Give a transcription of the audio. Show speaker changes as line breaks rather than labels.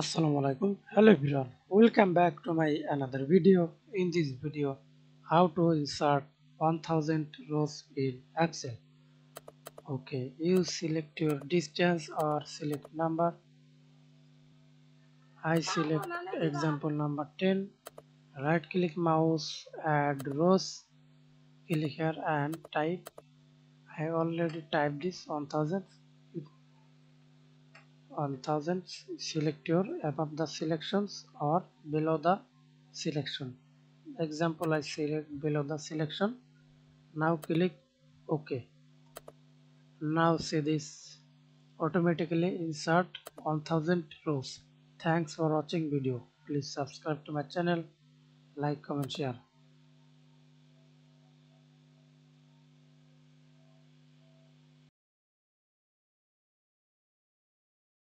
Assalamu alaikum. Hello everyone. Welcome back to my another video. In this video how to insert 1000 rows in excel. Okay you select your distance or select number. I select example number 10 right click mouse add rows. Click here and type. I already typed this 1000 1000 select your above the selections or below the selection. Example I select below the selection. Now click OK. Now see this. Automatically insert 1000 rows. Thanks for watching video. Please subscribe to my channel. Like comment share